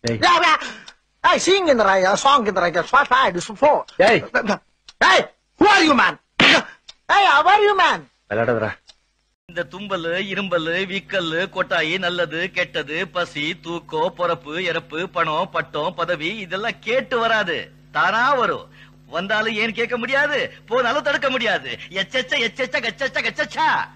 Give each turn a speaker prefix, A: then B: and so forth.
A: ஏய்.
B: Yeah, yeah.
A: ஏய்
B: are you, are you,
A: விளையாடாதடா
C: இந்த தும்பல் இரும்பல் விக்கல் கொட்டாயி நல்லது கெட்டது பசி தூக்கம் பொறப்பு இறப்பு பணம் பட்டம் பதவி இதெல்லாம் கேட்டு வராது. தானா வரும். வந்தாலும் ஏன் கேட்க முடியாது? போனாலும் தடுக்க முடியாது. எச்சச்ச எச்சச்ச கச்சச்ச கச்சச்சா.